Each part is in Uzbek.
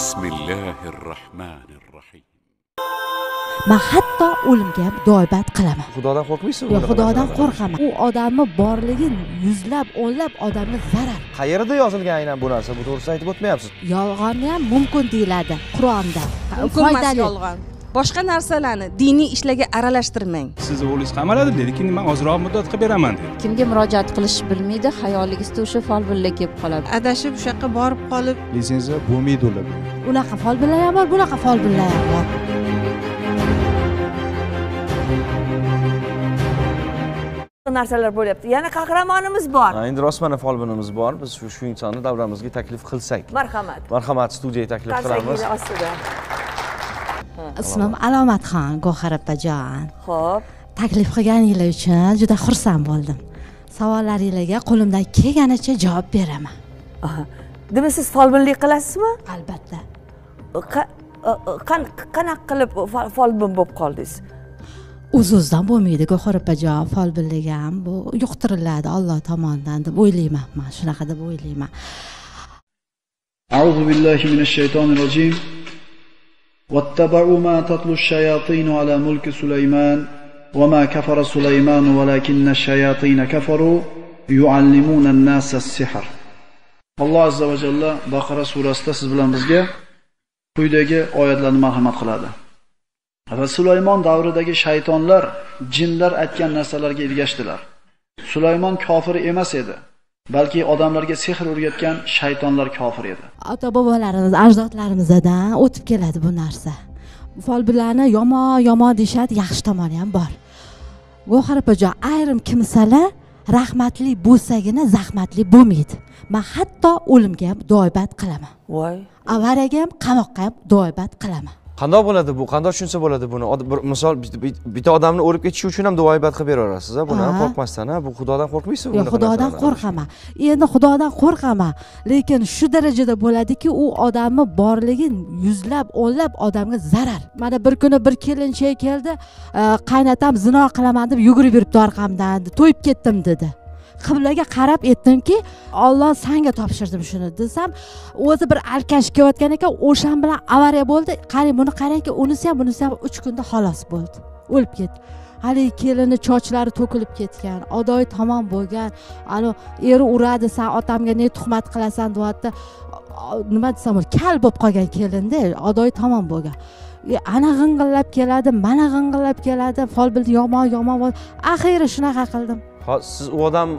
بسم الله الرحمن الرحيم man hatto o'limga ham duoibat qilaman xudodan qo'rqmaysizmi yo bunaqa xudodan narsalardan? qo'rqaman u odamni borligi yuzlab o'nlab odamga zarar qayerda yozilgan aynan bu narsa bu to'g'risida aytib o'tmayapsiz yolg'onni ham mumkin deyiladi qur'onda mumkin emas foydali yolg'on Boshqa narsalarni diniy ishlarga aralashtirmang. Sizni o'g'lingiz qamaladi dedi keyin man ozroq muddat qilib beraman dedi. Kimga murojaat qilishni bilmaydi xayoligizda o'sha folbinlar kelib qoladi. Adashib o'sha yoqqa borib qolib. Litsenziya bo'lmaydi ular. Unaqa folbinlar ham bor bunaqa folbinlar ham bor narsalar bo'lyapti. Yana qahramonimiz bor. Ha, endi rostmana folbinimiz bor. Biz shu insonni davramizga taklif qilsak. Marhamat. Marhamat studiyaga taklif qilamiz. ostida ismim alomatxon gavhar opajon ho'p taklif qilganinglar uchun juda xursand bo'ldim savollaringlarga qo'limdan kelganicha javob beraman Aha. demak siz folbinlik qilasizmi albatta Qa- qan- qanaqa qilib fol- folbin bo'lib qoldingiz o'z o'zidan bo'lmaydi gavhar opajon folbinlik ham bu yuqtiriladi olloh tomonidan deb o'ylayman man shunaqa deb o'ylayman أعوذ بالله من الشيطان الرجيم واتبعوا ما تتلو الشياطين على ملك سليمان وما كفر سليمان ولكن الشياطين كفروا يعلمون الناس السحر alloh azza va jalla baqara surasida siz bilan bizga quyidagi oyatlarni marhamat qiladi va sulaymon davridagi shaytonlar jinlar aytgan narsalarga ergashdilar sulaymon kofir emas edi Balki odamlarga sehr o'rgatgan shaytonlar kofir edi. Ota bobolarimiz ajdodlarimizdan o'tib keladi bu narsa. Folbinlarni yomon yomon deyishadi yaxshi tomoni ham bor. Gavhar opajon ayrim kimsalar rahmatli bo'lsagina zahmatli bo'lmaydi. Man hatto o'limga ham duoibat qilaman. Voy. Avariyaga ham qamoqqa ham duoibat qilaman qandoq bo'ladi bu? Qandoq tushunsa bo'ladi buni? Bir misol bit- bit- bitta odamni o'lib ketishi uchun ham duoibat qilib beraverasiz a buni qo'rqmasdan a bu xudodan qo'rqmaysizmi yo bunaqa xudodan qo'rqaman. Endi xudodan qo'rqaman. Lekin shu darajada bo'ladiki u odamni borligi yuzlab o'nlab odamga zarar. Mana bir kuni bir kelinchak keldi qaynatam zino qilaman deb yugurib yuribdi orqamdan to'yib ketdim dedi qiblaga qarab aytdimki olloh sanga topshirdim shuni desam o'zi bir alkash kelayotgan ekan o'shan bilan avariya bo'ldi. Qarang buni qarangki unisi ham bunisi ham uch kunda xolos bo'ldi o'lib ketdi. Haligi kelini sochlari to'kilib ketgan odoyi tamom bo'lgan. Ani eri uradi san otamga ne tuhmat qilasan? deyapti. Nima desam bo'ladi kal bo'lib qolgan kelinda odoyi tamom bo'lgan. E, ana g'ing'illab keladi mana g'ing'illab keladi folbin yomon yomon bo'ldi. Axiyri shunaqa qildim. Siz u odam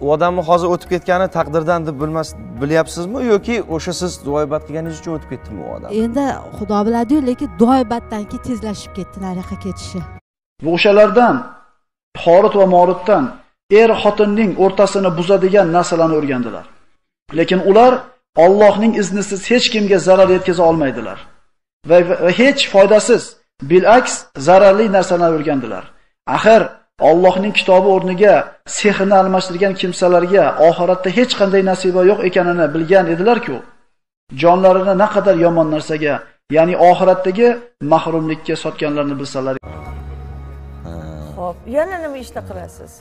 u odamni hozir o'tib ketgani taqdirdan deb bilmas bilyapsizmi yoki o'sha siz duoibat qilganingiz uchun o'tib ketdimi u odam endi xudo biladiyu lekin duoibatdan keyin tezlashib ketdi nariyoqqa ketishi va o'shalardan Horut va Morutdan er xotinning o'rtasini buzadigan narsalarni o'rgandilar. Lekin ular Allohning iznisiz hech kimga zarar yetkaza olmaydilar. Va hech foydasiz, bilaks zararli narsalarni o'rgandilar. Axir Allohning kitobi o'rniga sehrni almashtirgan kimsalarga oxiratda hech qanday nasiba yo'q ekanini bilgan edilar-ku. Jonlarini naqadar yomon narsaga, ya'ni oxiratdagi mahrumlikka sotganlarini bilsalar. Ho'p yana nima ishda qilasiz?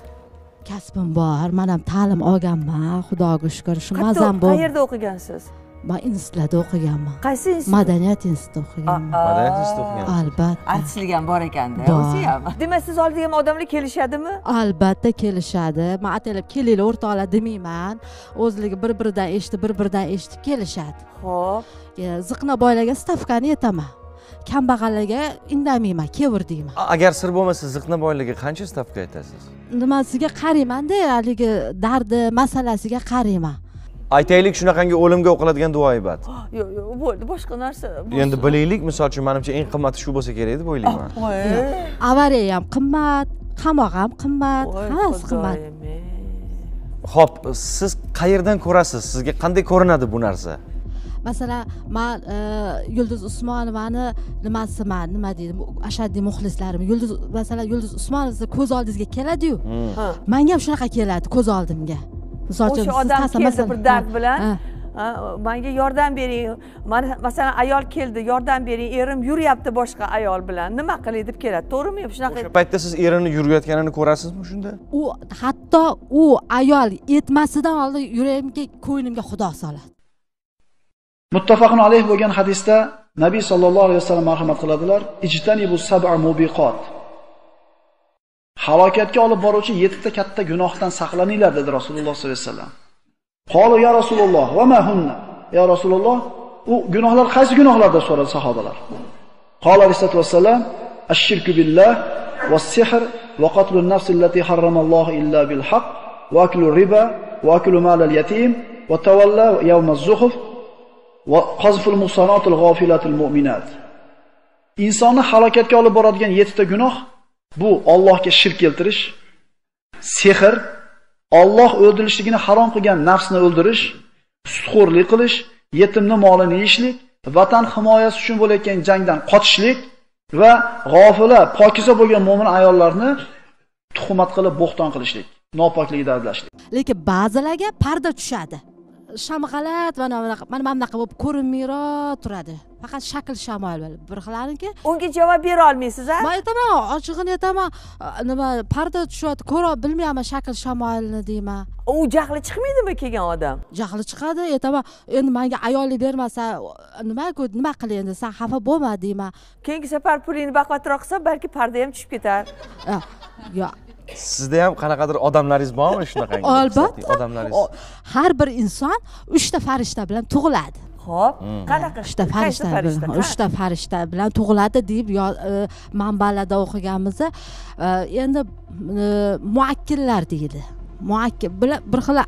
Kasbim bor man ham ta'lim olganman xudoga shukur shu mazam bo'ldi. Qayerda o'qigansiz man institutlarda o'qiganman qaysi institut madaniyat institutida o'qiganman madaniyat institutida o'qigansiz albatta artistlik ham bor ekanda Bor. o'zi ham demak siz oldiga ham odamlar kelishadimi albatta kelishadi man. Ataylab kelinglar o'rtoqlar demayman o'zligi bir biridan eshitib bir biridan eshitib kelishadi ho'p E, ziqna boylarga stavkani aytaman kambag'allarga indamayman kevir deyman A- agar sir bo'lmasa ziqna boyligiga qancha stavka aytasiz nimasiga qaraymanda haligi dardi masalasiga qarayman aytaylik shunaqangi o'limga o'qiladigan duoibat yo'q yo'q bo'ldi boshqa narsa endi bilaylik misol uchun manimcha eng qimmati shu bo'lsa kerak deb o'ylayman. Voy. Avariya ham qimmat qamoq ham qimmat hammasi qimmat. ho'p siz qayerdan ko'rasiz? Sizga qanday ko'rinadi bu narsa? Masalan man e, yulduz usmonovani nimasiman nima deydi ashaddiy muxlislarim. Yulduz masalan yulduz usmonova ko'z oldingizga keladiyu. Ha. manga ham shunaqa keladi ko'z oldimga misol uchun o'sha odam keldi bir dard bilan. manga yordam bering. Mana masalan ayol keldi yordam bering. Erim yuryapti boshqa ayol bilan. Nima qilay deb keladi? To'g'rimi shunaqa o'sha paytda siz erini yurayotganini ko'rasizmi shunda? U hatto u ayol aytmasidan oldin yuragimga ko'nglimga xudo soladi. Muttafaqun alayh bo'lgan hadisda nabiy sollallohu alayhi vasallam marhamat qiladilar. Ijtanibu sab'a mubiqot halokatga olib boruvchi yettita katta gunohdan saqlaninglar dedi rasululloh sollallohu alayhi vasallam. Qolu ya rasululloh va ma hunna? Ya rasululloh u gunohlar qaysi gunohlar deb so'radi sahobalar. Qol alayhi vassalam ash-shirku billah was-sihr wa qatlu nafs allati harramalloh illa bil haqq wa aklu riba wa aklu mal al-yatim wa tawalla yawm az-zuhuf va qazful muhsanatil g'ofilatil mu'minat. Insonni halokatga olib boradigan yettita gunoh bu Allohga shirk keltirish, sehr, Alloh o'ldirishligini harom qilgan nafsni o'ldirish, sutxo'rlik qilish, yetimni molini yeyishlik, vatan himoyasi uchun bo'layotgan jangdan qochishlik va g'ofila, pokiza bo'lgan mo'min ayollarni tuhmat qilib bo'xton qilishlik, nopokligida ayblashlik. lekin ba'zilarga parda tushadi shamg'alat mana bunaqa mana mana bunaqa bo'lib ko'rinmayro turadi. Faqat shakl shamoil bo'lib. Bir xilarniki unga javob bera olmaysiz a man aytaman ochig'ini aytaman. Nima parda tushyapti ko'ra bilmayapman shakl shamoilni deyman. U jahli chiqmaydimi kelgan odam? Jahli chiqadi aytaman. Endi manga ayollik bermasa nimaku nima qilay endi san xafa bo'lma deyman. Keyingi safar pulingni baquvvatroq qilsa balki parda ham tushib ketar. Ah, yo sizda ham qanaqadir odamlaringiz bormi shunaqangi? Albatta. odamlaringiz. Har bir inson uchta farishta bilan tug'iladi. Ho'p qanaqa uchta farishta bilan uchta farishta bilan tug'iladi deb e, manbalarda o'qiganmiz e, endi e, muakkillar deydi muakkil bular bir xil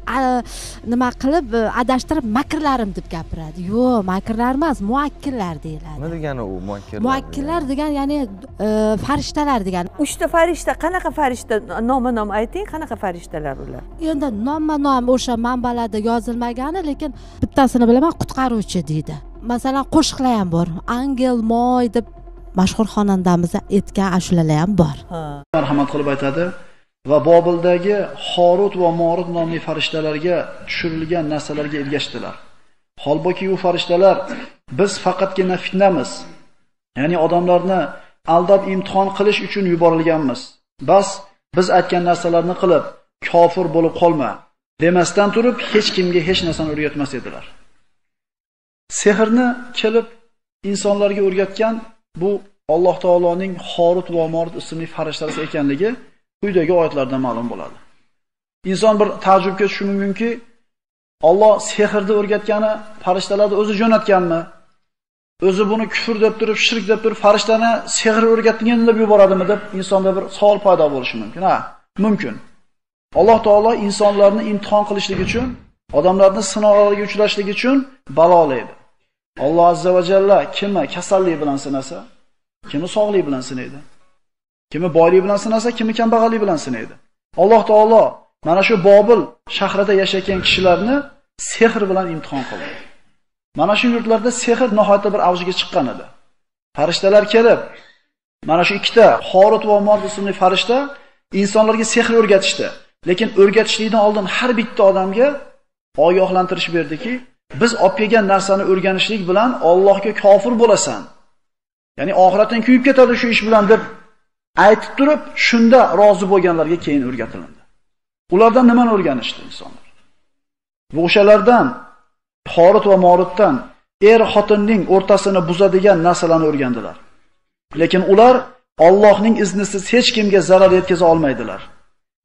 nima qilib e, adashtirib makrlarim deb gapiradi. Yo'q makrlar emas muakkillar deyiladi. Nima degani u muakkillar muakkillar degan ya'ni e, farishtalar degani. Uchta farishta qanaqa farishta nomma nom ayting qanaqa farishtalar ular? Endi nomma nom o'sha manbalarda yozilmagani lekin bittasini bilaman qutqaruvchi deydi. Masalan qo'shiqlar ham bor. Angel moy deb mashhur xonandamiz aytgan ashulalar ham bor. Ha. Marhamat qilib aytadi va Bobildagi Xorut va Morut nomli farishtalarga tushirilgan narsalarga ergashdilar. Holbuki u farishtalar biz faqatgina fitnamiz. Ya'ni odamlarni aldab imtihon qilish uchun yuborilganmiz. Bas biz aytgan narsalarni qilib kofir bo'lib qolma demasdan turib hech kimga hech narsani o'rgatmas edilar. Sehrni kelib insonlarga o'rgatgan bu Alloh taoloning Xorut va Morut ismli farishtalari ekanligi quyidagi oyatlardan ma'lum bo'ladi. Inson bir ta'jubga tushishi mumkinki, Alloh sehrni o'rgatgani farishtalarni o'zi jo'natganmi? O'zi buni kufr deb turib, shirk deb turib, farishtani sehr o'rgatgan deb yuboradimi deb insonda bir savol paydo bo'lishi mumkin. Ha, mumkin. Alloh taolo insonlarni imtihon qilishlik uchun, odamlarni sinovlarga uchrashlik uchun balolaydi. Alloh azza va jalla kimni kasallik bilan sinasa, kimni sog'lik bilan sinaydi. Kimi boylik bilan sinasa, kimi kambag'allik bilan sinaydi. Alloh taolo mana shu Bobil shahrida yashagan kishilarni sehr bilan imtihon qildi. Mana shu yurtlarda sehr nihoyatda bir avjiga chiqqan edi. Farishtalar kelib, mana shu ikkita Horut va Mord ismli farishta insonlarga sehr o'rgatishdi. Lekin o'rgatishlikdan oldin har bitta odamga ogohlantirish berdiki, biz olib kelgan narsani o'rganishlik bilan Allohga kofir bo'lasan. Ya'ni oxiratdan kuyib ketadi shu ish bilan deb aytib turib, shunda rozi bo'lganlarga keyin o'rgatilindi. Ulardan nimani o'rganishdi insonlar? Va o'shalardan Horut va Moritdan er xotinning o'rtasini buzadigan narsalarni o'rgandilar. Lekin ular Allohning iznisiz hech kimga zarar yetkaza olmaydilar.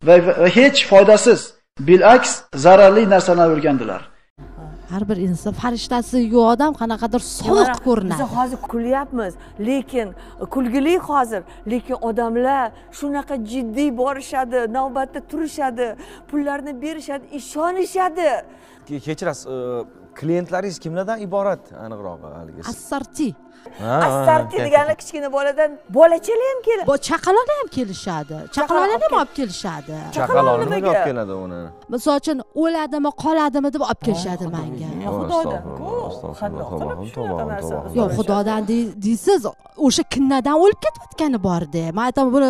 Va hech foydasiz, bilaks zararli narsalarni o'rgandilar. Har bir inson farishtasi yo'q odam qanaqadir sovuq Biz ko'rinadi hozir kulyapmiz, lekin kulgili hozir, lekin odamlar shunaqa jiddiy borishadi, navbatda turishadi, pullarni berishadi, ishonishadi. Ke- kechirasiz e, klientlaringiz kimlardan iborat aniqrog'i haligi? Assorti Ha. degani kichkina boladan bolachalar ham keladi. bu chaqaloqlar ham kelishadi chaqaloqlarni ham olib kelishadi chaqaloqni nimaga? olib keladi uni misol uchun o'ladimi qoladimi deb olib kelishadi manga Ya xudodan. yo'q xudodan dey- deysiz o'sha kinnadan o'lib ketayotgani borda man aytaman buni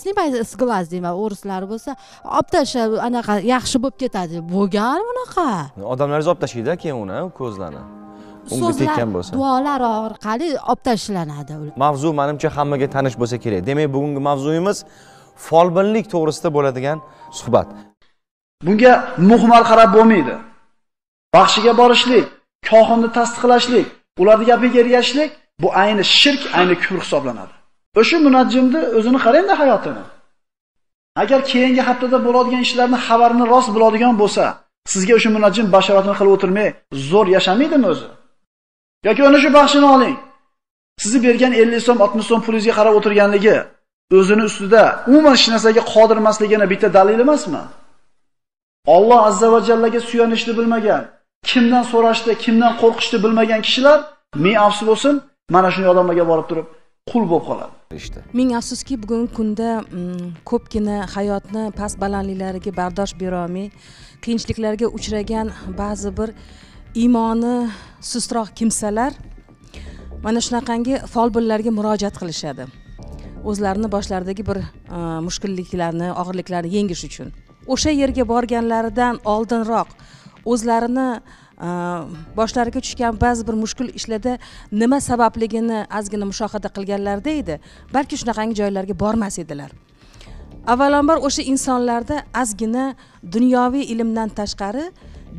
sнимай с глаз deyman o'rislar bo'lsa olib tashlab anaqa yaxshi bo'lib ketadi bo'lgan bunaqa odamlaringiz olib tashlaydi keyin uni ko'zlarni so'zlar tekkan bo'lsa. duolar orqali olib tashlanadi ular mavzu manimcha hammaga tanish bo'lsa kerak. Demak bugungi mavzuyimiz folbinlik to'g'risida bo'ladigan suhbat. Bunga muhmal qarab bo'lmaydi. Baxshiga borishlik kohinni tasdiqlashlik ularni gapiga ergashishlik bu ayni shirk ayni kufr hisoblanadi. O'sha munajjimni o'zini qarangda hayotini. Agar keyingi haftada bo'ladigan ishlarni xabarini rost biladigan bo'lsa sizga o'sha munajjim bashoratini qilib o'tirmay zo'r yashamaydimi o'zi yoki ana shu baxshini oling. Sizni bergan 50 so'm 60 so'm pulingizga qarab o'tirganligi o'zini ustida umuman hech narsaga qodir emasligini bitta dalil emasmi? Alloh azza va jallaga suyanishni bilmagan kimdan so'rashni kimdan qo'rqishni bilmagan kishilar ming afsus bo'lsin mana shunday odamlarga borib turib qul bo'lib qoladi. Işte. Ming afsuski bugungi kunda mm, ko'pgina hayotni past balandliklariga bardosh berolmay qiyinchiliklarga uchragan ba'zi bir iymoni sustroq kimsalar mana shunaqangi folbinlarga murojaat qilishadi. O'zlarini boshlaridagi bir e, mushkulliklarni og'irliklarni yengish uchun. O'sha yerga borganlaridan oldinroq o'zlarini e, boshlariga tushgan ba'zi bir mushkul ishlarda nima sababligini ozgina mushohada qilganlarida edi balki shunaqangi joylarga bormas edilar. Avvalambor o'sha insonlarda ozgina dunyoviy ilmdan tashqari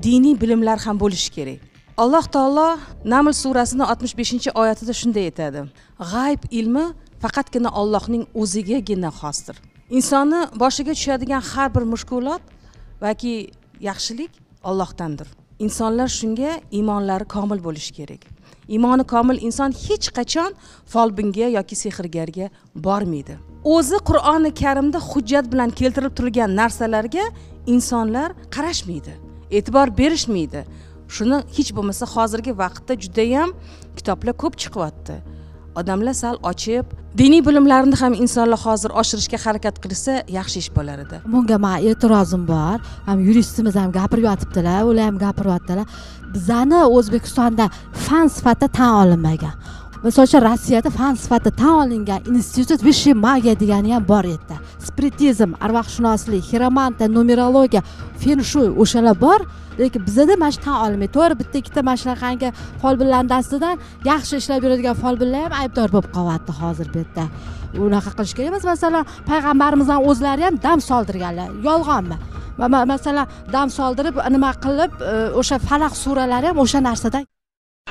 diniy bilimlar ham bo'lishi kerak. Alloh taolo naml surasini oltmish beshinchi oyatida shunday aytadi. G'ayb ilmi faqatgina ollohning o'zigagina xosdir. Insonni boshiga tushadigan har bir mushkulot yoki yaxshilik ollohdandir insonlar shunga iymonlari komil bo'lishi kerak. Iymoni komil inson hech qachon folbinga yoki sehrgarga bormaydi. O'zi qur'oni karimda hujjat bilan keltirib turilgan narsalarga insonlar qarashmaydi. E'tibor berishmaydi. Shuni hech bo'lmasa hozirgi vaqtda judayam kitoblar ko'p chiqyapti. Odamlar sal ochib diniy bilimlarini ham insonlar hozir oshirishga harakat qilsa yaxshi ish bo'lar edi. Bunga man e'tirozim bor. Ham yuristimiz ham gapirib yotibdilar ular ham gapiryaptilar bizani o'zbekistonda fan sifatida tan olinmagan. Misol uchun rossiyada fan sifatida tan olingan institut высшей magiya degani ham bor edi. Spiritizm arvohshunoslik xiromanta numerologiya fen shuy o'shalar bor lekin bizada mana shu tan olinmaydi to'g'ri bitta ikkita mana shunaqangi folbinlarni dastidan yaxshi ishlab yuradigan folbinlar ham aybdor bo'lib qolyapti hozir bu yerda. Unaqa qilish kerak emas masalan payg'ambarimizni o'zlari ham dam soldirganlar yolg'onmi? Masalan dam soldirib nima qilib e, o'sha falaq suralari ham o'sha narsadan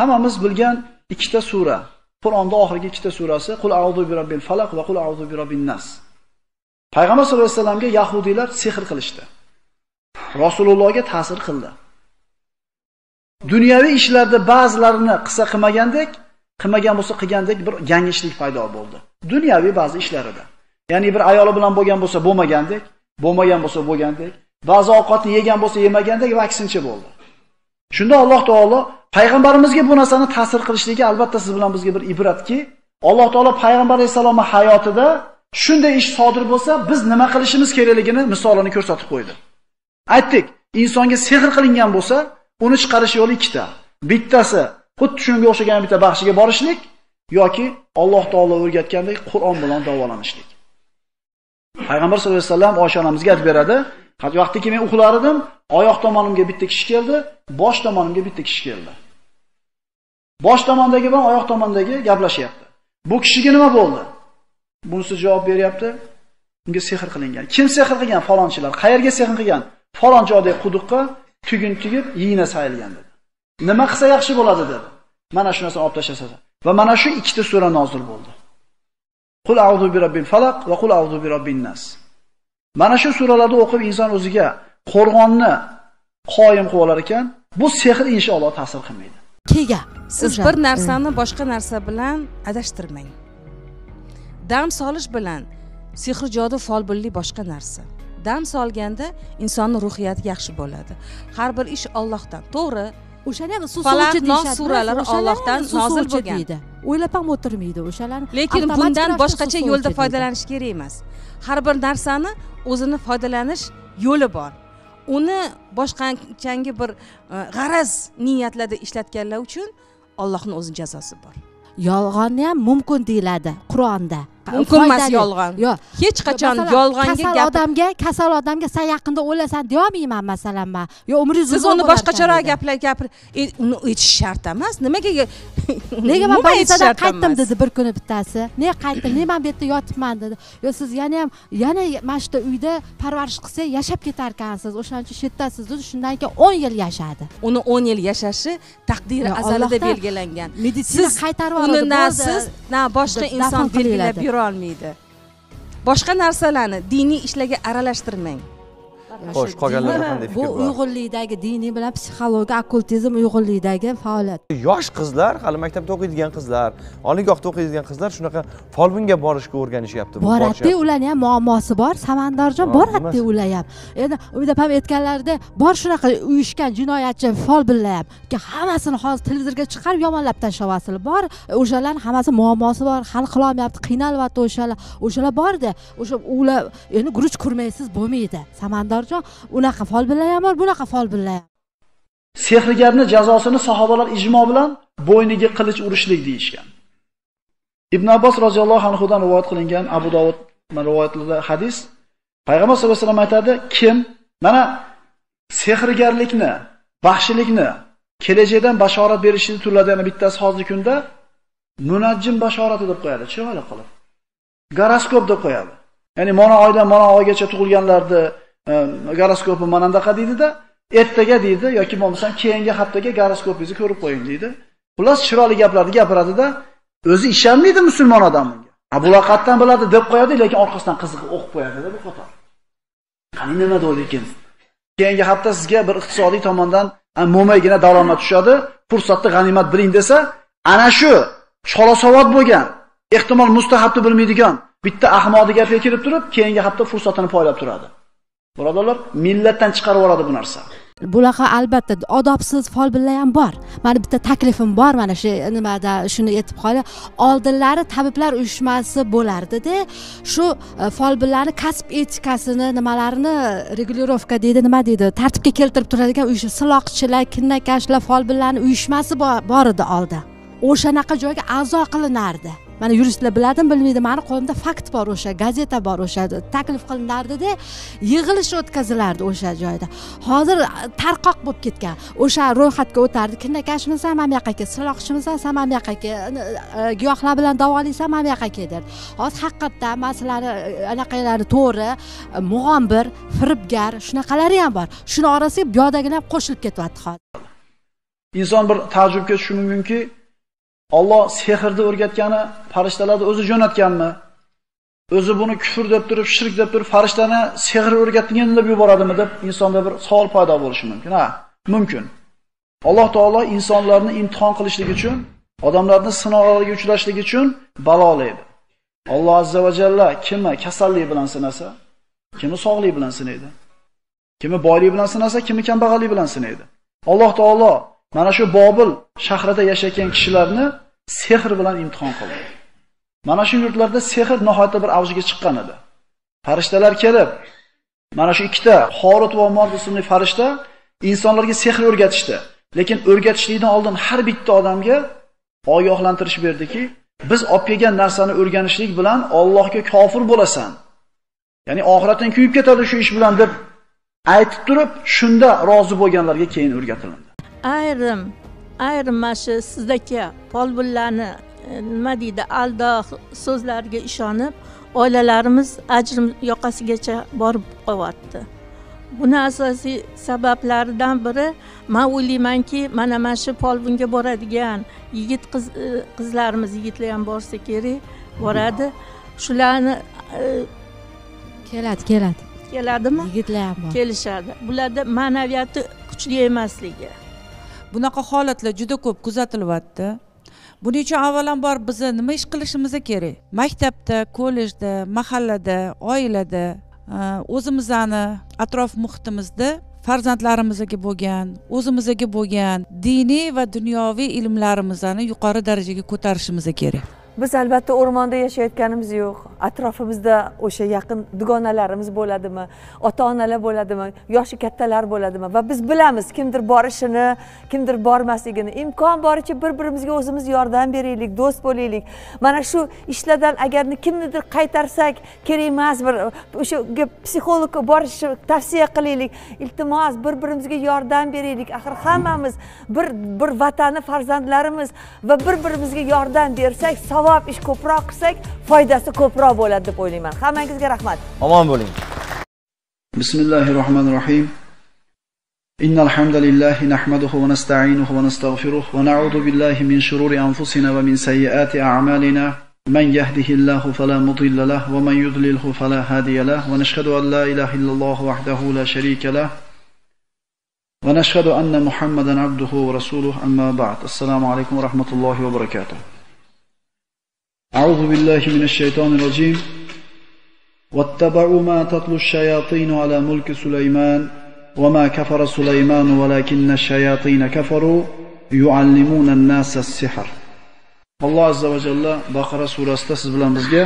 hammamiz bilgan ikkita sura. Qur'onda oxirgi ikkita surasi qul a'udhu bi robbil falaq va qul a'udhu bi robbin nas. Payg'ambar sollallohu alayhi vasallamga yahudiylar sehr qilishdi. Rasulullohga ta'sir qildi. Dunyoviy ishlarda ba'zilarini qilsa qilmagandek qilmagan bo'lsa qilgandek bir yangichlik paydo bo'ldi. Dunyoviy ba'zi ishlarida. Ya'ni bir ayoli bilan bo'lgan bo'lsa bo'lmagandek bo'lmagan bo'lsa bo'lgandek ba'zi ovqatni yegan bo'lsa yemagandek va aksincha bo'ldi. Shunda alloh taolo payg'ambarimizga bu narsani ta'sir qilishligi albatta siz bilan bizga bir ibratki alloh taolo payg'ambar alayhissalomni hayotida shunday ish sodir bo'lsa biz nima qilishimiz kerakligini misolini ko'rsatib qo'ydi. Aytdik insonga sehr qilingan bo'lsa uni chiqarish yo'li ikkita. Bittasi xuddi shunga o'xshagan bitta baxshiga borishlik yoki alloh taolo o'rgatgandek qur'on bilan davolanishlik. Payg'ambar sallallohu alayhi vasallam oysha onamizga aytib beradi vaqtiki men uxlar edim oyoq tomonimga bitta kishi keldi bosh tomonimga bitta kishi keldi. Bosh tomondagi bilan oyoq tomondagi gaplashyapti. Bu kishiga nima bo'ldi? Bunisi javob beryapti. Unga sehr qilingan. Kim sehr qilgan? Falonchilar. Qayerga sehr qilgan? Falon joydagi quduqqa tugun tugib yiyna sayilgan dedi. Nima qilsa yaxshi bo'ladi dedi. Mana shu narsani olib tashlasa va mana shu ikkita sura nozil bo'ldi. Qul a'udhu bi robbil falaq va qul a'udhu bi robbin nas. Mana shu suralarni o'qib inson o'ziga qo'rg'onni qoyim qilib olar ekan bu sehr inshaalloh ta'sir qilmaydi. Kega? Siz bir narsani boshqa narsa bilan adashtirmang. Dam solish bilan sehr jodu folbinlik boshqa narsa. Dam solganda insonni ruhiyati yaxshi bo'ladi. Har bir ish ollohdan to'g'ri? O'shani ham Falaq, Nos suralari suv nozil bo'lgan. o'ylab ham o'tirmaydi o'shalarni. Lekin bundan boshqacha yo'lda foydalanish kerak emas. Har bir narsani o'zini foydalanish yo'li bor uni boshqachangi bir e, g'araz niyatlarda ishlatganlar uchun ollohni o'zini jazosi bor. Yolg'onni ham mumkin deyiladi qur'onda. Mumkin emas yolg'on. Yo'q hech qachon yolg'onga kasal odamga kasal odamga san yaqinda o'lasan deyolmayman masalan man. Yo umringiz siz uni boshqacharoq gaplar gapir e, uni aytish shart emas. Nimaga nega man больницаdan shart qaytdim dedi bir kuni bittasi. Nega qaytdim nega man bu yerda yotibman dedi. Yo siz yana ham yana mana shu uyda parvarish qilsangiz yashab ketarkansiz o'shaning uchun shu yerdasiz dedi. Shundan keyin o'n yil yashadi. Uni o'n yil yashashi taqdiri azalida belgilangan. meditsina siz qaytarib uni na siz na boshqa inson belgilab olmaydi boshqa narsalarni diniy ishlarga aralashtirmang. Xo'sh qolganlar qanday bu fikr bor? uyg'unlikdagi diniy bilan psixologiya okkultizm uyg'unlikdagi faoliyat. Yosh qizlar hali maktabda o'qiydigan qizlar oliygohda o'qiydigan qizlar shunaqa folbinga borishga o'rganishyapti bu boradida ularni ham muammosi bor. Samandorjon boradida ular ham endi umidam ham aytganlarida bor shunaqa uyushgan jinoyatchi folbinlar ham hammasini hozir televizorga chiqarib yomonlab tashlayapsizlar bor o'shalarni hammasi muammosi bor. Hal qilolmayapti qiynalyapti o'shalar. O'shalar borda o'sha ular endi guruch kurmaysiz bo'lmaydi samandorjon unaqa folbinlar ham bor bunaqa folbinlar ham sehrgarni jazosini sahobalar ijmo bilan bo'yniga qilich urishlik deyishgan. Ibn abbos roziyallohu anhudan rivoyat qilingan abu dovud rivoyatida hadis payg'ambar sallallohu alayhi vasallam aytadi kim mana sehrgarlikni baxshilikni kelajakdan bashorat berishni turlaridan bittasi hozirgi kunda munajjim bashorati deb qo'yadi. Chiroyli qilib. Goroskop deb qo'yadi. Ya'ni mana oydan mana oygacha tug'ilganlarni goroskopi mana bunaqa deydida ertaga deydi yoki bo'lmasam keyingi haftaga goroskopingizni ko'rib qo'ying deydi. Xullas chiroyli gaplarni gapiradida o'zi ishonmaydi musulmon odam bunga a bular biladi deb qo'yadi lekin orqasidan qiziqib o'qib qo'yadida bu qator qani nima deydi ekan? Keyingi hafta sizga bir iqtisodiy tomondan mo'maygina daromad tushadi fursatni g'animat biling desa ana shu cholasavod bo'lgan ehtimol mustahabni bilmaydigan bitta ahmoqni gapiga kirib turib keyingi hafta fursatini poylab turadi. Birodarlar millatdan chiqarib yuboradi bu narsa. Bunaqa albatta odobsiz folbinlar ham bor. Mani bitta taklifim bor mana shu nimada shuni aytib qo'ya oldinlari tabiblar uyushmasi bo'lardida shu e, folbinlarni kasb etikasini nimalarini regulirovka deydi nima deydi tartibga keltirib turadigan uyushma siloqchilar kinnakashlar folbinlarni uyushmasi bor bor edi oldin o'shanaqa joyga a'zo qilinardi. Mana yuristlar biladimi bilmaydi. Mani qo'limda fakt bor o'sha gazeta bor o'sha taklif qilinardida yig'ilish o'tkazilardi o'sha joyda. Hozir tarqoq bo'lib ketgan. O'sha ro'yxatga o'tardi. Kinnakashmisan mana bu yoqqa kel siloqchimisan san mana bu yoqqa kel giyohlar bilan davolaysan mana bu yoqqa kel derdi. Hozir haqiqatdan man sizlarni e, anaqalari to'g'ri e, mug'ombir firibgar shunaqalari ham bor. Shuni orasiga buyoqdagilar ham qo'shilib ketyapti hozir. Inson bir taajjubga tushishi mumkinki Alloh sehrni o'rgatgani farishtalarni o'zi jo'natganmi? O'zi buni kufr deb turib shirk deb turib farishtani sehr o'rgatgan deb yuboradimi deb insonda bir savol paydo bo'lishi mumkin ha? Mumkin. Alloh taolo insonlarni imtihon qilishlik uchun odamlarni sinovlarga uchrashlik uchun balolaydi alloh azza va jalla kimni kasallik bilan sinasa kimni sog'lik bilan sinaydi kimi boylik bilan sinasa kimi kambag'allik bilan sinaydi. Alloh taolo mana shu bobil shahrida yashagan kishilarni sehr bilan imtihon qildi. Mana shu yurtlarda sehr nihoyatda bir avjiga chiqqan edi. Farishtalar kelib mana shu ikkita Horut va Mord ismli farishta insonlarga sehr o'rgatishdi. Lekin o'rgatishlikdan oldin har bitta odamga ogohlantirish berdiki biz olib kelgan narsani o'rganishlik bilan Allohga kofir bo'lasan. Ya'ni oxiratdan kuyib ketadi shu ish bilan deb aytib turib shunda rozi bo'lganlarga keyin o'rgatiladi ayrim ayrim shu sizdagi folbinlarni e, nima deydi aldoq so'zlariga ishonib oilalarimiz ajrim yoqasigacha borib qolyapti buni asosiy sabablaridan biri man o'ylaymanki mana mana shu folbinga boradigan yigit qiz e, qizlarimiz yigitlar ham borsa kerak boradi. Shularni e, keladi keladi. Keladimi? Yigitlar ham bor. Kelishadi. Bularda ma'naviyati kuchli emasligi bunaqa holatlar juda ko'p kuzatilyapti. Buning uchun avvalambor bizni nima ish qilishimiz kerak? Maktabda kollejda mahallada oilada e, o'zimizni atrof muhitimizda farzandlarimizga bo'lgan o'zimizga bo'lgan diniy va dunyoviy ilmlarimizni yuqori darajaga ko'tarishimiz kerak. Biz albatta o'rmonda yashayotganimiz yo'q. Atrofimizda o'sha yaqin dugonalarimiz bo'ladimi ota onalar bo'ladimi yoshi kattalar bo'ladimi va biz bilamiz kimdir borishini kimdir bormasligini. Imkon boricha bir birimizga o'zimiz yordam beraylik do'st bo'laylik. Mana shu ishlardan agar kimnidir qaytarsak kerak emas bir o'sha psixologga borishni tavsiya qilaylik. Iltimos bir birimizga yordam beraylik. Axir hammamiz bir bir vatani farzandlarimiz va bir birimizga yordam bersak savob ish ko'proq qilsak foydasi ko'proq bo'ladi deb o'ylayman. Hammangizga rahmat. Omon bo'ling. بسم الله الرحمن الرحيم إن الحمد لله نحمده ونستعينه ونستغفره ونعوذ بالله من شرور أنفسنا ومن سيئات أعمالنا من يهده الله فلا مضل له ومن يضلله فلا هادي له ونشهد أن لا إله إلا الله وحده لا شريك له ونشهد أن محمدا عبده ورسوله أما بعد السلام عليكم ورحمة الله وبركاته أعوذ بالله من الشيطان الرجيم واتبعوا ما تتلو الشياطين على ملك سليمان وما كفر سليمان ولكن الشياطين كفروا يعلمون الناس السحر alloh azza va jalla baqara surasida siz bilan bizga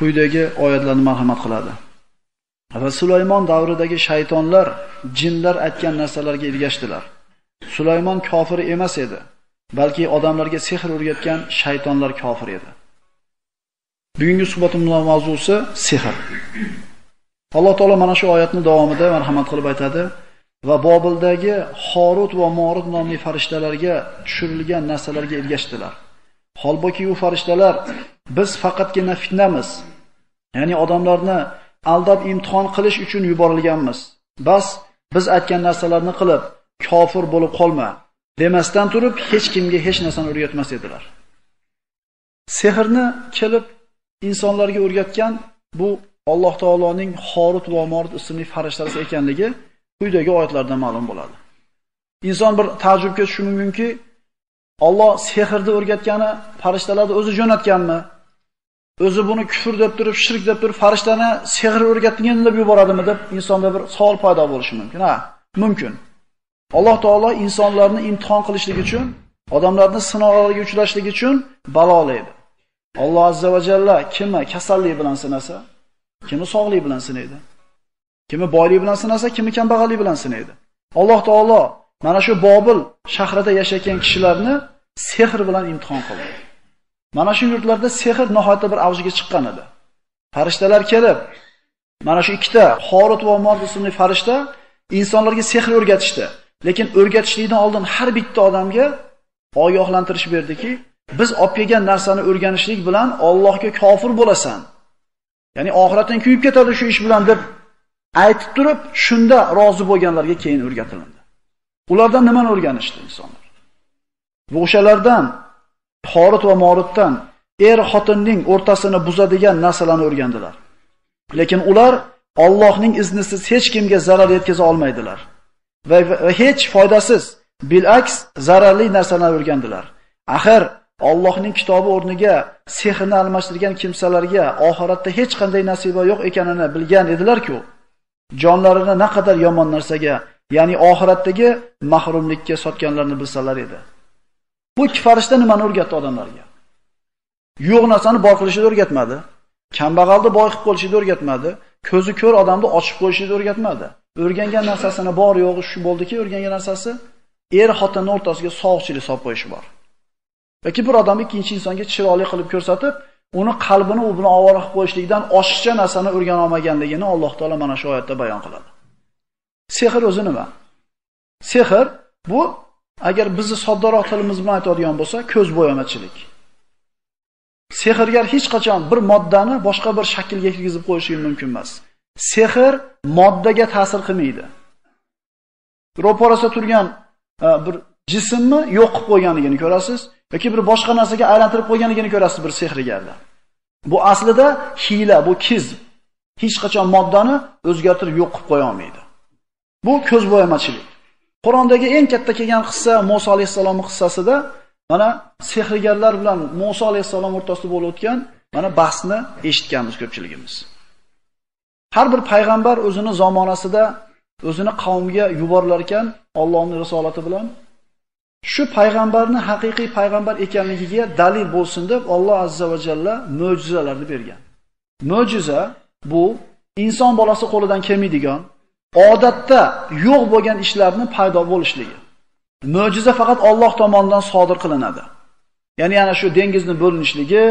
quyidagi oyatlarni marhamat qiladi va sulaymon davridagi shaytonlar jinlar aytgan narsalarga ergashdilar sulaymon kofir emas edi balki odamlarga sehr o'rgatgan shaytonlar kofir edi Bugungi suhbatimizning mavzusi sehr. Alloh taolo mana shu oyatni davomida marhamat qilib aytadi. Va bobildagi Xorut va morut nomli farishtalarga tushirilgan narsalarga ergashdilar. Holbuki u farishtalar biz faqatgina fitnamiz. Ya'ni odamlarni aldab imtihon qilish uchun yuborilganmiz. Bas biz aytgan narsalarni qilib kofir bo'lib qolma demasdan turib hech kimga hech narsani o'rgatmas edilar. Sehrni kelib insonlarga o'rgatgan bu alloh taoloning horut va morut ismli farishtalari ekanligi quyidagi oyatlardan ma'lum bo'ladi inson bir ta'jubga tushishi mumkinki Alloh sehrni o'rgatgani farishtalarni o'zi jo'natganmi? O'zi buni kufr deb turib, shirk deb turib, farishtani sehr o'rgatgan deb yuboradimi deb insonda bir savol paydo bo'lishi mumkin. Ha, mumkin. Alloh taolo insonlarni imtihon qilishlik uchun, odamlarni sinovlarga uchrashlik uchun balolaydi. Alloh azza va jalla kimni kasallik bilan sinasa, kimni sog'lik bilan sinaydi. Kimni boylik bilan sinasa, kimni kambag'allik bilan sinaydi. Alloh taolo Mana shu Bobil shahrida yashagan kishilarni sehr bilan imtihon qildi. Mana shu yurtlarda sehr nihoyatda bir avjiga chiqqan edi. Farishtalar kelib, mana shu ikkita Xorut va Mord ismli farishta insonlarga sehr o'rgatishdi. Lekin o'rgatishlikdan oldin har bitta odamga ogohlantirish berdiki, biz olib kelgan narsani o'rganishlik bilan Allohga kofir bo'lasan. Ya'ni oxiratdan kuyib ketadi shu ish bilan deb aytib turib, shunda rozi bo'lganlarga keyin o'rgatiladi. Ulardan nimani o'rganishdi insonlar? Bu o'shalardan Horut va Moritdan er xotinning o'rtasini buzadigan narsalarni o'rgandilar. Lekin ular Allohning iznisiz hech kimga zarar yetkaza olmaydilar. Va hech foydasiz, bilaks zararli narsalarni o'rgandilar. Axir Allohning kitobi o'rniga sehrni almashtirgan kimsalarga oxiratda hech qanday nasiba yo'q ekanini bilgan edilar-ku. Jonlarini naqadar yomon narsaga ya'ni oxiratdagi mahrumlikka sotganlarni bilsalar edi. Bu ikki farishta nimani o'rgatdi odamlarga? Yo'q narsani bor qilishni o'rgatmadi. Kambag'alni boy qilib qo'yishni o'rgatmadi. Ko'zi ko'r odamni ochib qo'yishni o'rgatmadi. O'rgangan narsasini bor yo'g'i shu bo'ldiki, o'rgangan narsasi er xotinning o'rtasiga sog'chilik solib qo'yishi bor. Yoki bir odam ikkinchi insonga chiroyli qilib ko'rsatib, uni qalbini u bilan ovora qilib qo'yishlikdan oshiqcha narsani o'rgana olmaganligini Alloh taolo mana shu oyatda bayon qiladi. Sehr o'zi nima? Sehr bu agar bizni soddaroq tilimiz bilan aytadigan bo'lsa, ko'z bo'yamachilik. Sehrgar hech qachon bir moddani boshqa bir shaklga kirgizib qo'yishi mumkin emas. Sehr moddaga ta'sir qilmaydi. Ro'parasida turgan e, bir jismni yo'q qilib qo'yganligini ko'rasiz yoki bir boshqa narsaga aylantirib qo'yganligini ko'rasiz bir sehrgarda. Bu aslida hiyla, bu kiz. Hech qachon moddani o'zgartirib yo'q qilib qo'ya olmaydi. Bu ko'zbo'yamachilik. Qur'ondagi eng katta kelgan qissa Musa alayhisolamning qissasida mana sehrgarlar bilan Musa alayhissalom o'rtasida bo'lib o'tgan mana bahsni eshitganmiz ko'pchiligimiz. Har bir payg'ambar o'zini zamonasida o'zini qavmga yuborilar ekan Allohning risolati bilan shu payg'ambarni haqiqiy payg'ambar ekanligiga dalil bo'lsin deb Alloh azza va jalla mo'jizalarni bergan. Mo'jiza bu inson bolasi qo'lidan kelmaydigan, odatda yo'q bo'lgan ishlarni paydo bo'lishligi. Mo'jiza faqat Alloh tomonidan sodir qilinadi. Ya'ni ana shu dengizni bo'linishligi,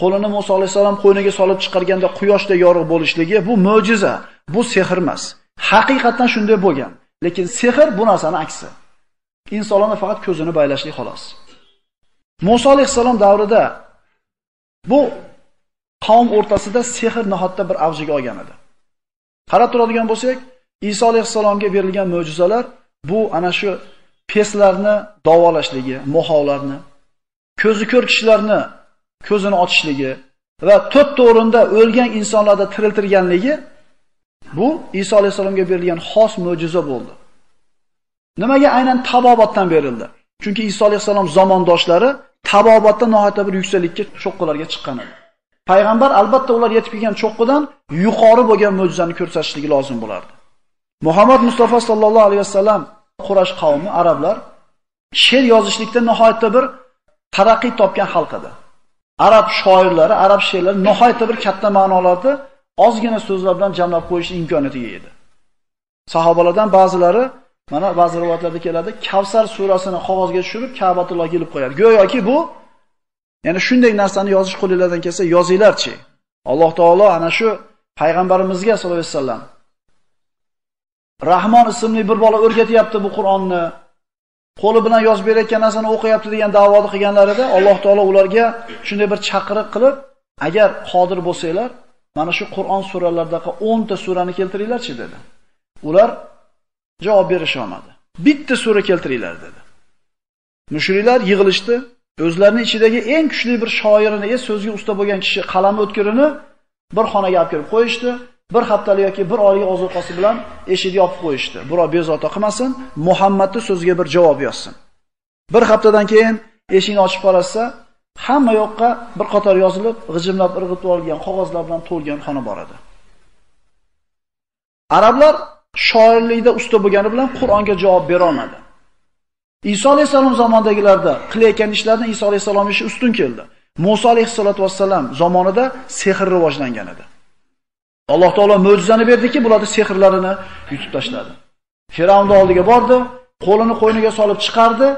qo'lini Musa alayhisalom qo'yniga solib chiqarganda quyoshda yorug' bo'lishligi bu mo'jiza, bu sehr emas. Haqiqatan shunday bo'lgan. Lekin sehr bu narsani aksi. Insonlarni faqat ko'zini baylashlik xolos. Musa alayhissalom davrida bu qavm o'rtasida sehr nihoyatda bir avjiga olgan edi. Qarab turadigan bo'lsak, Iso alayhissalomga berilgan mo'jizalar bu ana shu peslarni davolashligi, mohovlarni, ko'zi ko'r kishilarni ko'zini ochishligi va to'rtta o'rinda o'lgan insonlarni tiriltirganligi bu Iso alayhissalomga berilgan xos mo'jiza bo'ldi. Nimaga aynan tabobatdan berildi? Chunki Iso alayhissalom zamondoshlari tabobatda nohayotda bir yuksaklikka cho'qqilarga chiqqan edi. Payg'ambar albatta ular yetib kelgan cho'qqidan yuqori bo'lgan mo'jizani ko'rsatishligi lozim bo'lardi. Muhammad Mustafa sallallohu alayhi vasallam Qurash qavmi, arablar she'r yozishlikda nihoyatda bir taraqqiy topgan xalq edi. Arab shoirlari, arab she'rlari nihoyatda bir katta ma'nolarni ozgina so'zlar bilan jamlab qo'yish imkoniyatiga ega edi. Sahobalardan ba'zilari mana ba'zi rivoyatlarda keladi, Kavsar surasini qog'ozga tushirib Ka'batullohga ilib qo'yadi. Go'yoki bu ya'ni shunday narsani yozish qo'lingizdan kelsa yozinglarchi. Alloh taolo ana shu payg'ambarimizga sollallohu alayhi vasallam Rahmon ismli bir bola o'rgatyapti bu Qur'onni. Qo'li bilan yozib berayotgan narsani o'qiyapti degan da'voni qilganlarida Alloh taolo ularga shunday bir chaqiriq qilib, agar qodir bo'lsanglar, mana shu Qur'on suralaridagi 10 ta surani keltiringlarchi dedi. Ular javob berisha olmadi. Bitta sura keltiringlar dedi. Mushriklar yig'ilishdi, o'zlarining ichidagi eng kuchli bir shoirini, e, so'zga usta bo'lgan kishi qalam o'tkirini bir xonaga olib kelib qo'yishdi. bir haftalik yoki bir oylik ozuqasi bilan eshikni yopib qo'yishdi. Birov bezovta qilmasin, Muhammadning so'ziga bir javob yozsin. Bir haftadan keyin eshikni ochib qarasa, hamma yoqqa bir qator yozilib, g'ijimlab irg'itib olgan qog'ozlar bilan to'lgan xona bor edi. Arablar shoirlikda usta bo'lgani bilan Qur'onga javob bera olmadi. Iso alayhisalom zamondagilarda qilayotgan ishlardan Iso alayhisalom ishi ustun keldi. Musa alayhisolatu vassalam zamonida sehr rivojlangan edi. Alloh taolo mo'jizani berdiki, bularni sehrlarini yutib tashladi. Firavn oldiga bordi, qo'lini qo'yniga solib chiqardi,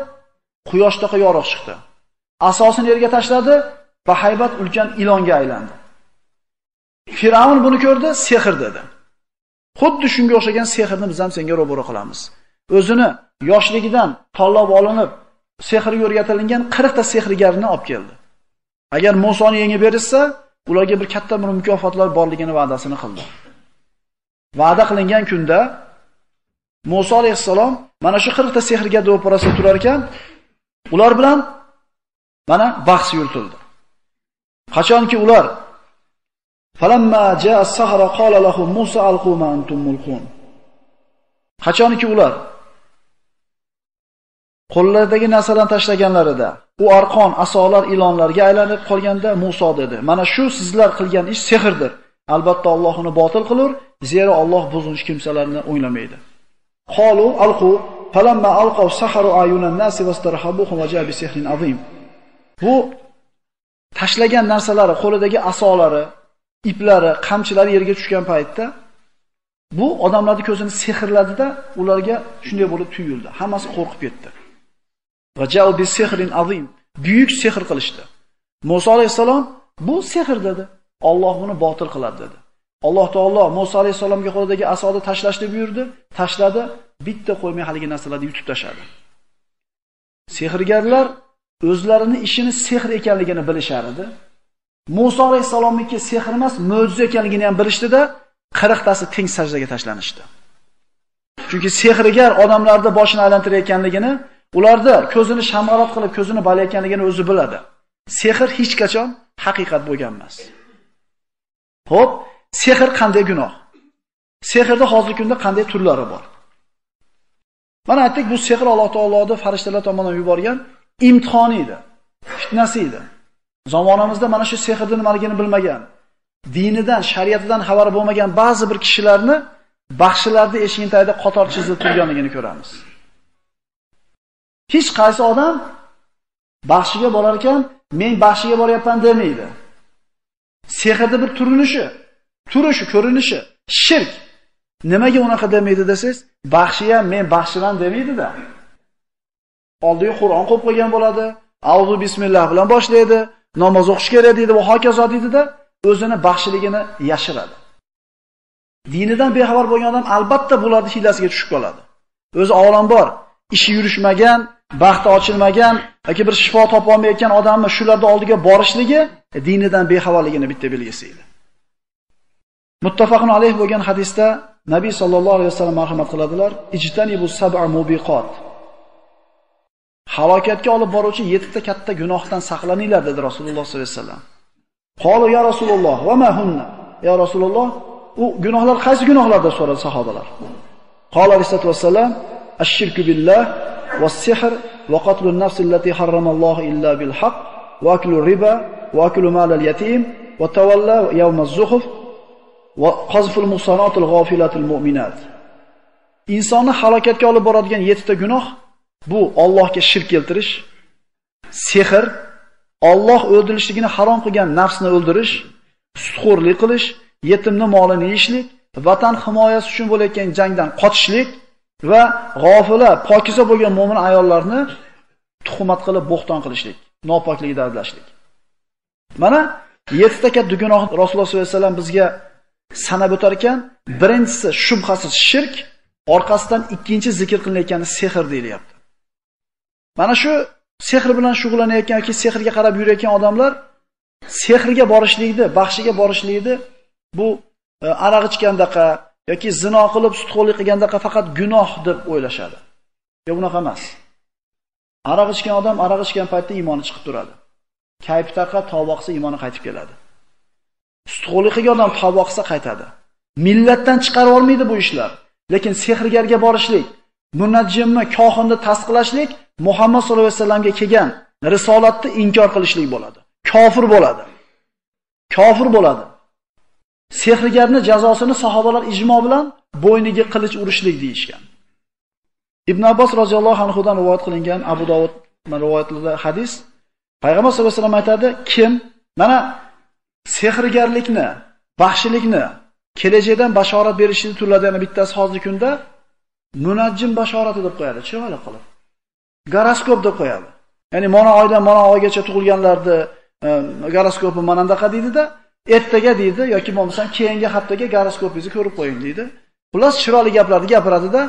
quyoshdaqa yorug' chiqdi. Asosini yerga tashladi va haybat ulkan ilonga aylandi. Firavn buni ko'rdi, sehr dedi. Xuddi shunga o'xshagan sehrni biz ham senga ro'baro qilamiz. O'zini yoshligidan tanlab olinib, sehrga o'rgatilgan 40 ta sehrgarni olib keldi. Agar Musoni yengib berilsa, ularga bir katta bir mukofotlar borligini va'dasini qildi. Va'da qilingan kunda Musa alayhissalom mana shu 40 ta sehrgarda operatsiya turar ekan, ular bilan mana bahs yuritildi. Qachonki ular falamma jaa as-sahara qala lahu Musa alqu ma antum mulqun. Qachonki ular qo'llaridagi narsalarni tashlaganlarida u arqon asolar ilonlarga aylanib qolganda Musa dedi: "Mana shu sizlar qilgan ish sehrdir. Albatta Alloh uni botil qilur, zero Alloh buzunch kimsalarni o'ylamaydi." Qalu alqu falamma alqaw saharu ayunan nasi wastarhabuhum wa ja'a bi sihrin azim. Bu tashlagan narsalari, qo'lidagi asolari, iplari, qamchilari yerga tushgan paytda bu odamlarning ko'zini sehrladida, ularga shunday bo'lib tuyuldi. Hammasi qo'rqib ketdi. Va jao bi sehrin azim. Buyuk sehr qilishdi. Musa alayhisalom bu sehr dedi. Alloh buni botil qiladi dedi. Alloh taolo Musa alayhisalomga qo'lidagi asoni tashlashni buyurdi, tashladi, bitta qo'ymay haligi narsalarni yutib tashladi. Sehrgarlar o'zlarini ishini sehr ekanligini bilishar edi. Musa alayhisalomniki sehr emas, mo'jiza ekanligini ham bilishdi-da, 40 tasi teng sajdaga tashlanishdi. Chunki sehrgar odamlarni boshini aylantirayotganligini Ularda ko'zini shamg'alat qilib, ko'zini balayotganligini o'zi biladi. Sehr hech qachon haqiqat bo'lgan emas. Xo'p, sehr qanday gunoh? Sehrda hozirgi kunda qanday turlari bor? Mana aytdik, bu sehr Alloh taoloning farishtalar tomonidan yuborgan imtihoni edi, fitnasi edi. Zamonamizda mana shu sehrni nimaligini bilmagan, dinidan, shariatidan xabari bo'lmagan ba'zi bir kishilarni baxshilarni eshigini tagida qator chizib turganligini ko'ramiz. hech qaysi odam baxshiga borar ekan men baxshiga boryapman demaydi. Sehrni bir turinishi turishi ko'rinishi shirk. Nimaga unaqa demaydi desangiz baxshi ham men baxshiman demaydida. Oldiga qur'on qo'yib qo'ygan bo'ladi avzu bismillah bilan boshlaydi. Namoz o'qish kerak deydi va hokazo deydida o'zini baxshiligini yashiradi. Dinidan bexabar bo'lgan odam albatta bularni hiylasiga tushib qoladi. O'zi avvalambor ishi yurishmagan baxti ochilmagan yoki bir shifo topolmayotgan odamni shularni oldiga borishligi e, dinidan bexabarligini bitta belgisi edi. Muttafaqun alayh bo'lgan hadisda nabiy sollallohu alayhi vasallam marhamat qiladilar. Ijtanibu sab'a mubiqot halokatga olib boruvchi yettita katta gunohdan saqlaninglar dedi rasululloh sollallohu alayhi vasallam. Qolu ya rasululloh va ma hunna? Ya rasululloh u gunohlar qaysi gunohlar deb so'radi sahobalar. Qala alayhi vasallam ash-shirku billah was-sihr va qatlun nafs allati harramallohu illa bil haqq va aklu riba va aklu mal al-yatim va tawalla yawm az-zuhuf va qazful musanatul g'ofilatil mu'minat. Insonni halokatga olib boradigan yettita gunoh bu Allohga shirk keltirish, sehr, Alloh o'ldirishligini harom qilgan nafsni o'ldirish, sutxo'rlik qilish, yetimni molini yeyishlik, vatan himoyasi uchun bo'layotgan jangdan qochishlik va g'ofila, pokiza bo'lgan mo'min ayollarni tuhmat qilib bo'xton qilishlik, nopoklikda adlashlik. Mana yettita katta gunoh Rasululloh sollallohu alayhi vasallam bizga sanab o'tar ekan, birinchisi shubhasiz shirk, orqasidan ikkinchi zikr qilinayotgani sehr deyilyapti. Mana shu sehr bilan shug'ullanayotgan yoki sehrga qarab yurayotgan odamlar sehrga borishlikni, baxshiga borishlikni bu e, aroq ichgandaqa yoki zino qilib sutxo'rlik qilgandaqa faqat gunoh deb o'ylashadi. Yo'q, bunaqa emas. Aroq ichgan odam aroq ichgan paytda iymoni chiqib turadi. Kayf taqa tavba qilsa iymoni qaytib keladi. Sutxo'rlik qilgan odam tavba qilsa qaytadi. Millatdan chiqarib olmaydi bu ishlar. Lekin sehrgarga borishlik, munajjimni, kohinni tasdiqlashlik Muhammad sollallohu alayhi vasallamga kelgan risolatni inkor qilishlik bo'ladi. Kofir bo'ladi. Kofir bo'ladi. Sehrgarni jazosini sahobalar ijmo bilan bo'yniga qilich urishlik deyishgan. Ibn Abbos roziyallohu anhu dan rivoyat qilingan Abu Dovud rivoyatlarida hadis Payg'ambar sollallohu alayhi vasallam aytadi, kim mana sehrgarlikni, baxshilikni kelajakdan bashorat berishni yana bittasi hozirgi kunda munajjim bashorati deb qo'yadi, chiroyli qilib. Goroskop deb qo'yadi. Ya'ni mana oydan mana oygacha tug'ilganlarni e, goroskopi mana bunaqa deydida ertaga deydi yoki bo'lmasam keyingi haftaga goroskopingizni ko'rib qo'ying deydi. Xullas chiroyli gaplarni gapiradi-da,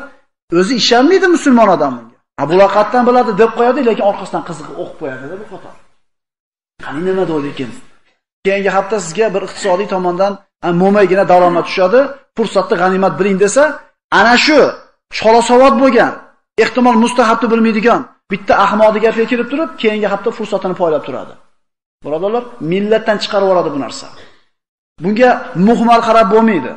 o'zi ishonmaydi musulmon odam bunga. Abulaqatdan biladi deb qo'yadi, lekin orqasidan qiziqib o'qib qo'yadi-da bu qator. Qani nima bo'ldi ekan? Keyingi hafta sizga bir iqtisodiy tomondan mo'maygina daromad tushadi, fursatni g'animat biling desa, ana shu cholasavod bo'lgan, ehtimol mustahabni bilmaydigan bitta ahmoqni gapiga kirib turib, keyingi hafta fursatini poylab turadi. Birodarlar, millatdan chiqarib yuboradi bu narsa. Bunga muhmal qarab bo'lmaydi.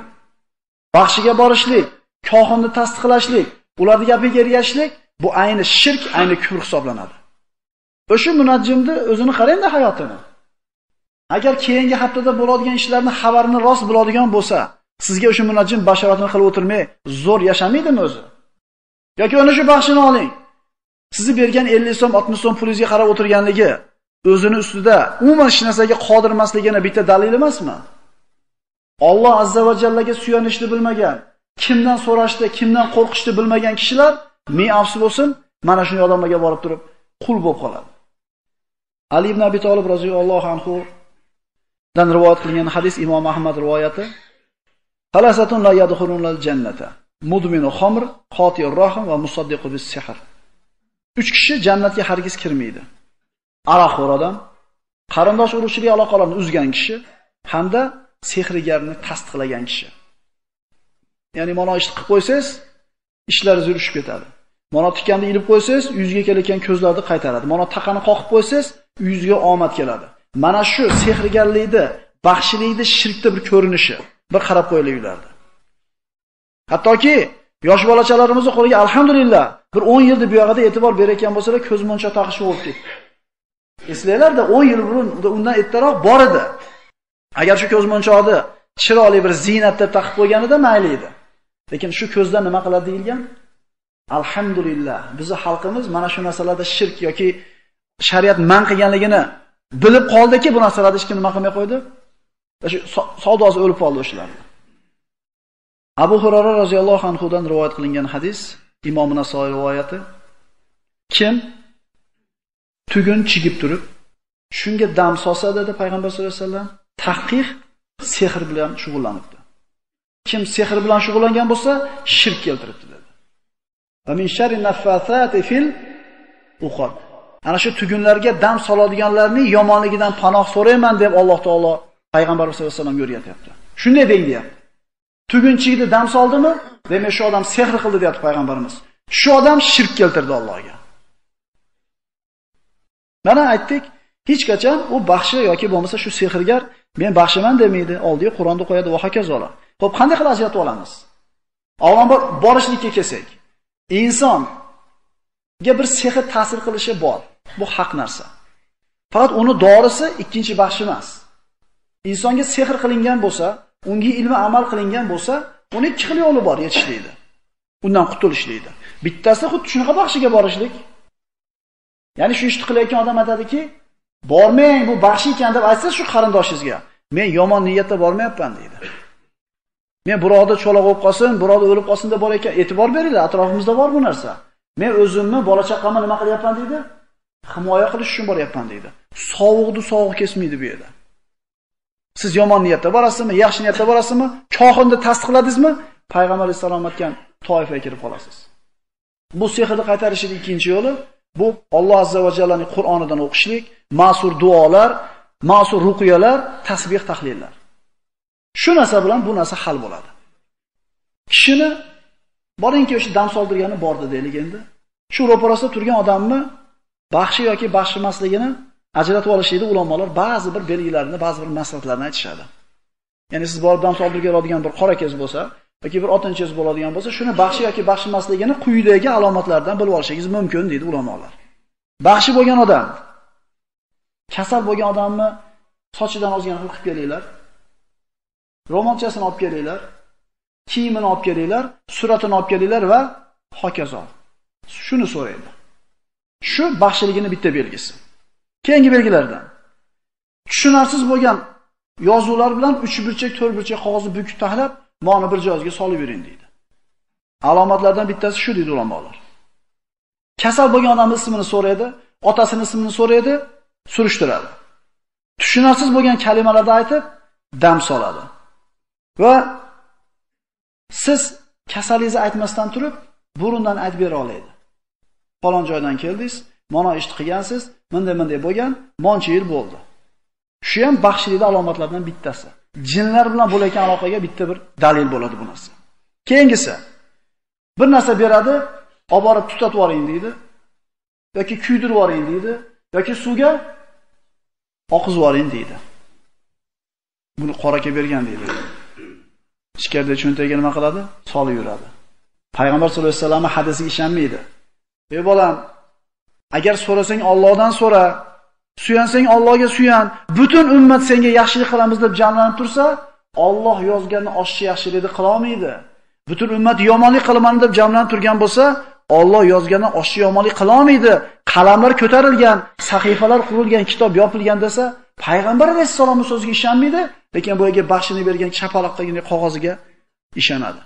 Baxshiga borishlik, kohinni tasdiqlashlik, ularning gapiga ergashishlik bu ayni shirk, ayni kufr hisoblanadi. O'sha munajjimni o'zini qarangda hayotini. Agar keyingi haftada bo'ladigan ishlarni xabarini rost biladigan bo'lsa, sizga o'sha munajjim bashoratini qilib o'tirmay zo'r yashamaydimi o'zi? Yoki uni shu baxshini oling. Sizni bergan 50 so'm, 60 so'm pulingizga qarab o'tirganligi o'zini ustida umuman hech narsaga qodir emasligini bitta dalil emasmi? Alloh azza va jallaga suyanishni bilmagan, kimdan so'rashni, kimdan qo'rqishni bilmagan kishilar ming afsus bo'lsin, mana shunday odamlarga borib turib qul bo'lib qoladi. Ali ibn Abi Talib roziyallohu anhu dan rivoyat qilingan hadis Imom Ahmad rivoyati. Halasatun la yadkhulunal jannata. Mudminu khamr, qotir rahim va musaddiqu bis sihr. Uch kishi jannatga hargiz kirmaydi. Aroqxo'r odam, qarindosh urug'chilik aloqalarini uzgan kishi hamda sehrgarni tasdiqlagan kishi. Ya'ni mana ishni qilib qo'ysangiz, ishlaringiz yurishib ketadi. Mana tikanni ilib qo'ysangiz, yuzga kelayotgan ko'zlarni qaytaradi. Mana taqani qoqib qo'ysangiz, yuzga omad keladi. Mana shu sehrgarlikni, baxshilikni shirkda bir ko'rinishi. Bir qarab qo'yaylik ularda. Hattoki yosh bolachalarimizni qo'liga alhamdulillah bir 10 yilda bu yoqda e'tibor berayotgan bo'lsalar ko'z moncha taqishib bo'lib ketdi. Eslanglarda 10 yil burun undan ertaroq bor edi. Agar shu ko'z monchoqni chiroyli bir ziynat deb taqib qo'yganida mayli edi. Lekin shu ko'zdan nima qiladi deyilgan? alhamdulillah bizi xalqimiz mana shu narsalarda shirk yoki shariat man qilganligini bilib qoldiki bu narsalarni hech kim nima qilmay qo'ydi shu savdosi o'lib qoldi o'shalarni. Abu hurara roziyallohu anhudan rivoyat qilingan hadis imom nasoiy rivoyati. Kim tugun chigib turib shunga dam solsa dedi payg'ambar sallallohu alayhi vasallam tahqiq sehr bilan shug'ullanibdi. Kim sehr bilan shug'ullangan bo'lsa shirk keltiribdi dedi. Ana shu tugunlarga dam soladiganlarning yomonligidan panoh so'rayman deb Alloh taolo payg'ambar sollallohu alayhi vasallam o'rgatyapti shunday deng deyapti tugunchikni dam soldimi demak shu odam sehr qildi deyapti payg'ambarimiz shu odam shirk keltirdi Allohga mana aytdik hech qachon u baxshi yoki bo'lmasa shu sehrgar men baxshiman demaydi oldiga qur'onni qo'yadi va hokazolar Xo'p, qanday qilib ajratib olamiz? Avvalambor borishlikka kelsak, insonga bir sehr ta'sir qilishi bor. Bu haq narsa. Faqat uni dorisi ikkinchi baxsh emas. Insonga sehr qilingan bo'lsa, unga ilmi amal qilingan bo'lsa, uni ikki xil yo'li bor yetishlikda. Undan qutulish deydi. Bittasi xuddi shunaqa baxshiga borishlik. Ya'ni shu ishni qilayotgan odam aytadiki, bormang, bu baxshi ekan deb aytsa shu qarindoshingizga, men yomon niyatda bormayapman deydi. Men birovda cho'loq bo'lib qolsin, birovda o'lib qolsin deb bor ekan, e'tibor beringlar, atrofimizda bor bu narsa. Men o'zimni, bola chaqamni nima qilyapman deydi? Himoya qilish uchun boryapman deydi. Sovuqni sovuq kesmaydi bu yerda. Siz yomon niyatda borasizmi, yaxshi niyatda borasizmi, kohinni tasdiqladingizmi, payg'ambar alayhi aytgan toifaga kirib qolasiz. Bu sehrni qaytarishning ikkinchi yo'li bu Alloh azza va jallaning Qur'onidan o'qishlik, ma'sur duolar, ma'sur ruqiyalar, tasbih tahlillar. Shu narsa bilan bu narsa hal bo'ladi. Kishini boringki o'sha dam soldirgani bordi deylik endi. Shu ro'parasida turgan odamni baxshi yoki baxshi emasligini ajratib olishlikda ulamolar ba'zi bir belgilarini, ba'zi bir maslahatlarni aytishadi. Ya'ni siz borib dam soldirib keladigan bir qora kez bo'lsa, yoki bir otinchiz bo'ladigan bo'lsa, shuni baxshi yoki baxshimasligini quyidagi alomatlardan bilib olishingiz mumkin deydi ulamolar. Baxshi bo'lgan odam kasal bo'lgan odamni sochidan ozgina qilib kelinglar. ro'molchasini olib kelinglar, kiyimini olib kelinglar, suratini olib kelinglar va hokazo. Shuni so'raydi. Shu baxshiligini bitta belgisi. Keyingi belgilardan tushunarsiz bo'lgan yozuvlar bilan 3 burchak, 4 burchak qog'ozni bukib tahlab, moni bir joyga solib yuring deydi. Alomatlardan bittasi shu deydi ulamolar. Kasal bo'lgan odamning ismini so'raydi, otasining ismini so'raydi, surishtiradi. Tushunarsiz bo'lgan kalimalarni aytib, dam soladi. Va siz kasalingizni aytmasdan turib, burundan aytib bera oladi. Falon joydan keldingiz, mana ishni qilgansiz, bunday bunday bo'lgan, moncha yil bo'ldi. Shu ham baxshilikning alomatlaridan bittasi. Jinlar bilan bo'layotgan aloqaga bitta bir dalil bo'ladi bu narsa. Keyingisi bir narsa beradi, olib borib tutatib yuboring deydi. yoki kuydirib yuboring deydi, yoki suvga oqizib yuboring deydi. Buni qoraga bergan deydi. ichkarida cho'ntagiga nima qiladi? Solib yuradi. Payg'ambar sollallohu alayhi vasallam hadisiga ishonmaydi. Ey bolam, agar so'rasang Allohdan so'ra, suyansang Allohga suyan, butun ummat senga yaxshilik qilamiz deb jamlanib tursa, Alloh yozganni oshchi yaxshilikni qila olmaydi. Butun ummat yomonlik qilaman deb jamlanib turgan bo'lsa, Alloh yozganni oshchi yomonlik qila olmaydi. Qalamlar ko'tarilgan, sahifalar qurilgan, kitob yopilgan desa, payg'ambar alayhissalomning so'ziga ishonmaydi, lekin bu yerga baxshini bergan chapaloqdagina qog'oziga ishonadi.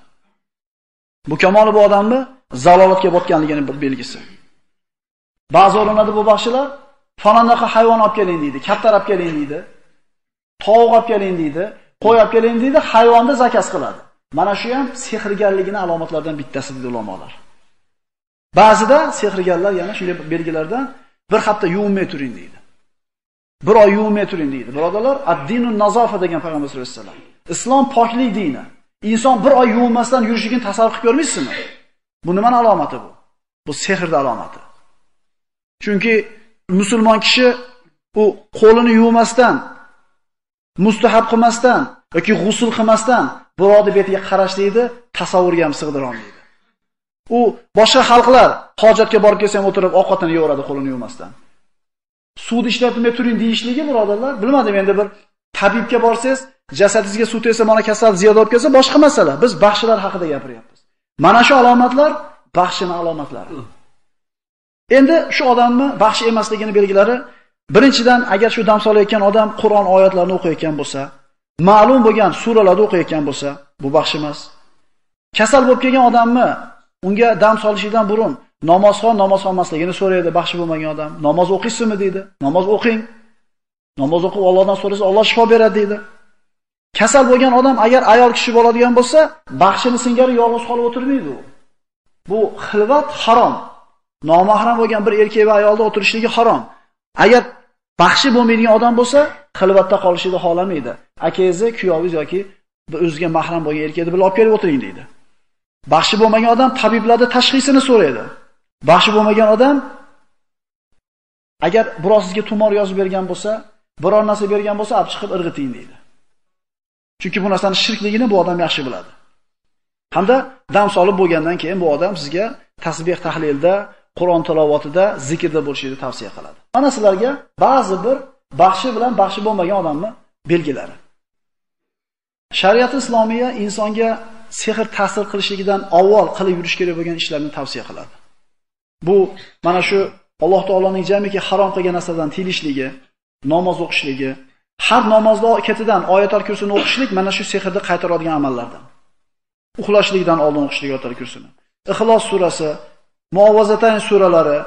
Bu kamoli bu odamni zalolatga botganligini bir belgisi. Ba'zi o'rinlarda bu baxshilar falondaqa hayvon olib keling deydi, kattaroq olib keling deydi, tovuq olib keling deydi, qo'y olib keling deydi, hayvonni zakas qiladi. Mana shu ham sehrgarligini alomatlaridan bittasi deydi ulamolar. Ba'zida sehrgarlar yana shunday belgilardan bir hafta yuvinmay turing deydi. Bir oy yuvinmay turing deydi. Birodalar, ad-dinun nazofa degan payg'ambar sollallohu alayhi vasallam. Islom poklik dini. Inson bir oy yuvinmasdan yurishini tasavvur qilib ko'rmaysizmi? Bu nima alomati bu? Bu sehrning alomati. Chunki musulmon kishi u qo'lini yuvmasdan, mustahab qilmasdan yoki g'usl qilmasdan birovni betiga qarashlikni tasavvurga ham sig'dira olmaydi. U boshqa xalqlar hojatga borib kelsa ham o'tirib ovqatini yevoradi qo'lini yuvmasdan. suvni ishlatmay turing deyishligi birodarlar bilmadim endi bir tabibga borsangiz jasadingizga suv tegsa mana kasal ziyoda bo'lib kelsa boshqa masala biz baxshilar haqida gapiryapmiz mana shu alomatlar baxshining alomatlari. Endi shu odamni baxshi emasligini belgilari birinchidan agar shu dam solayotgan odam Qur'on oyatlarini o'qiyotgan bo'lsa, ma'lum bo'lgan suralarni o'qiyotgan bo'lsa, bu baxsh emas. Kasal bo'lib kelgan odamni unga dam solishidan burun namozxon namoz olmasligini so'raydi baxshi bo'lmagan odam. Namoz o'qiysizmi deydi. Namoz o'qing. Namoz o'qib Allohdan so'rasa Alloh shifo beradi deydi. Kasal bo'lgan odam agar ayol kishi bo'ladigan bo'lsa, baxshini singari yolg'iz qolib o'tirmaydi u. Bu xilvat harom. Nomahram bo'lgan bir erkak va ayolni o'tirishligi harom. Agar baxshi bo'lmaydigan odam bo'lsa, xilvatda qolishini xohlamaydi. Akangizni, kuyovingiz yoki o'ziga mahram bo'lgan erkakni bilib olib kelib o'tiring deydi. Baxshi bo'lmagan odam tabiblarning tashxisini so'raydi. Baxshi bo'lmagan odam agar birov sizga tumor yozib bergan bo'lsa, biror narsa bergan bo'lsa, olib chiqib irg'iting deydi. Chunki bu narsani shirkligini bu odam yaxshi biladi. Hamda dam solib bo'lgandan keyin bu odam sizga tasbih tahlilda, Qur'on tilovatida, zikrda bo'lishini tavsiya qiladi. Mana sizlarga ba'zi bir baxshi bilan baxshi bo'lmagan odamni belgilari. Shariat islomiya insonga sehr ta'sir qilishligidan avval qilib yurish kerak bo'lgan ishlarni tavsiya qiladi. Bu mana shu Alloh taoloning jamiki harom qilgan narsadan tiyilishligi, namoz o'qishligi, har namozda ketidan oyatul kursini o'qishlik mana shu sehrni qaytaradigan amallardan. Uxlashlikdan oldin o'qishlik oyatul kursini. Ixlos surasi, Muovazatayn suralari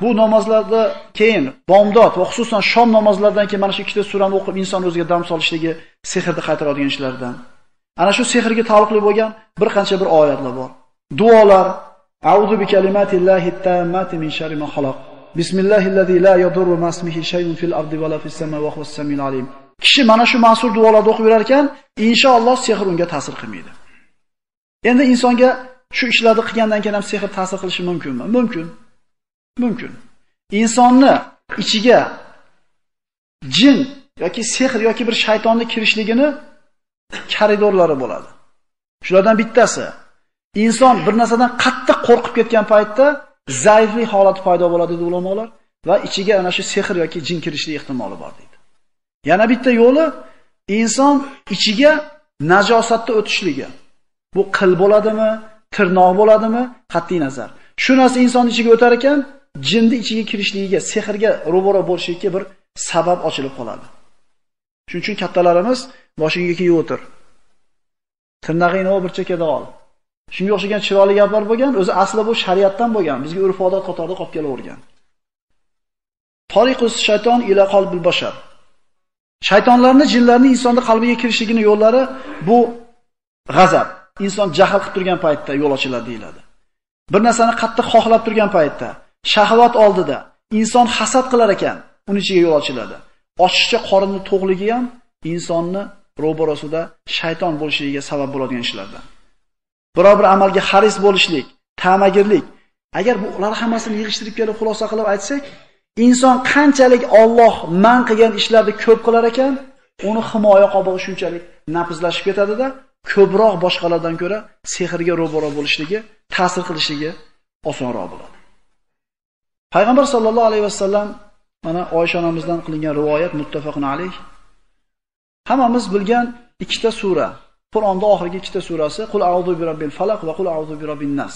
bu namozlarda keyin bomdod va xususan shom namozlaridan keyin mana shu ikkita surani o'qib inson o'ziga dam solishligi sehrni qaytaradigan ishlardan. Ana shu sehrga taalluqli bo'lgan bir qancha bir oyatlar bor. Duolar A'udhu bi kalimatillahi tammati min sharri ma xalaq. Bismillahillazi la yadurru ma ismihi shay'un fil ardi va la fis samai va huwas samiul alim. Kishi mana shu mansur duolarni o'qib yurar ekan, inshaalloh sehr unga ta'sir qilmaydi. Endi insonga shu ishlarni qilgandan keyin ham sehr ta'sir qilishi mumkinmi? Mumkin. Mumkin. Insonni ichiga jin yoki sehr yoki bir shaytonni kirishligini koridorlari bo'ladi. Shulardan bittasi inson bir narsadan qattiq qo'rqib ketgan paytda zaiflik holati paydo bo'ladi dedi ulamolar va ichiga ana shu sehr yoki jin kirishlik ehtimoli bor deydi. Yana bitta yo'li inson ichiga najosatni o'tishligi. Bu qil bo'ladimi, tirnoq bo'ladimi, qat'iy nazar. Shu narsa inson ichiga o'tar ekan, jinni ichiga kirishligiga, sehrga ro'baro bo'lishlikka bir sabab ochilib qoladi. Shuning uchun kattalarimiz boshingga kiyib o'tir. Tirnog'ingni bir chekada ol. Shunga o'xshagan chiroyli gaplar bo'lgan, o'zi asli bu shariatdan bo'lgan, bizga urf-odat qatorida qolib kelavergan. Tariqus shayton ila qalbil bashar. Shaytonlarni, jinlarni insonning qalbiga kirishligini yo'llari bu g'azab. Inson jahl qilib turgan paytda yo'l ochiladi deyiladi. Bir narsani qattiq xohlab turgan paytda, shahvat oldida inson hasad qilar ekan, uning ichiga yo'l ochiladi. Ochiqcha qorinni to'g'ligi ham insonni ro'barosida shayton bo'lishligiga sabab bo'ladigan ishlardan. Biror bir amalga xaris bo'lishlik, ta'magirlik. Agar bu hammasini yig'ishtirib kelib xulosa qilib aytsak, inson qanchalik Alloh man qilgan ishlarni ko'p qilar ekan, uni himoya qobig'i shunchalik napizlashib ketadida ko'proq boshqalardan ko'ra sehrga ro'baro bo'lishligi, ta'sir qilishligi osonroq bo'ladi. Payg'ambar sollallohu alayhi vasallam mana Oysha onamizdan qilingan rivoyat muttafaqun alayh. Hammamiz bilgan ikkita sura. Qur'onda oxirgi ikkita surasi Qul a'udhu bi robbil falaq va Qul a'udhu bi robbin nas.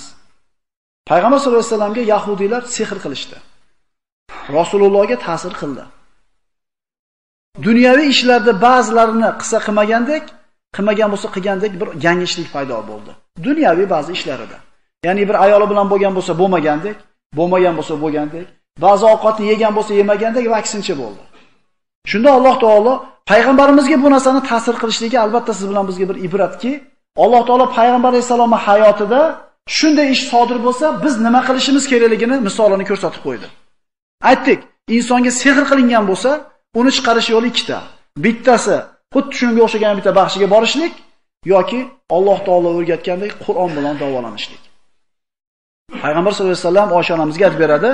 Payg'ambar sollallohu alayhi vasallamga yahudiylar sehr qilishdi. Rasulullohga ta'sir qildi. Dunyoviy ishlarda ba'zilarini qissa qilmagandek, qilmagan bo'lsa qilgandek bir yanglishlik paydo bo'ldi. Dunyoviy ba'zi ishlarida. Ya'ni bir ayoli bilan bo'lgan bo'lsa bo'lmagandek, bo'lmagan bo'lsa bo'lgandek, ba'zi ovqatni yegan bo'lsa yemagandek va aksincha bo'ldi. Shunda Alloh taolo payg'ambarimizga bu narsani ta'sir qilishligi albatta siz bilan bizga bir ibratki, Alloh taolo payg'ambar alayhissalomni hayotida shunday ish sodir bo'lsa, biz nima qilishimiz kerakligini misolini ko'rsatib qo'ydi. Aytdik, insonga sehr qilingan bo'lsa, uni chiqarish yo'li ikkita. Bittasi xuddi shunga o'xshagan bitta baxshiga borishlik yoki Alloh taolo o'rgatgandek Qur'on bilan davolanishlik. Payg'ambar sollallohu alayhi vasallam Oysha onamizga aytib beradi,